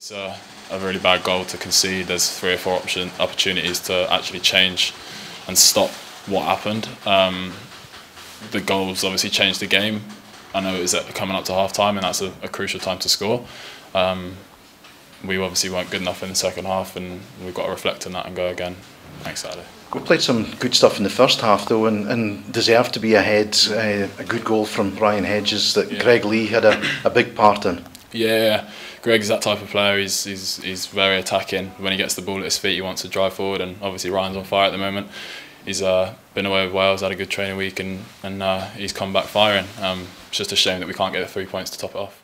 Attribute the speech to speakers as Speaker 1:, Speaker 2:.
Speaker 1: It's a, a really bad goal to concede. There's three or four option, opportunities to actually change and stop what happened. Um, the goals obviously changed the game. I know it was coming up to half time, and that's a, a crucial time to score. Um, we obviously weren't good enough in the second half, and we've got to reflect on that and go again next Saturday.
Speaker 2: We played some good stuff in the first half, though, and, and deserved to be ahead. Uh, a good goal from Ryan Hedges that
Speaker 1: Yeah.
Speaker 2: Greg Leigh had a, a big part in.
Speaker 1: Yeah, Greg's that type of player. He's, he's he's very attacking. When he gets the ball at his feet, he wants to drive forward. And obviously Ryan's on fire at the moment. He's uh, been away with Wales, had a good training week, and and uh, he's come back firing. Um, it's just a shame that we can't get the three points to top it off.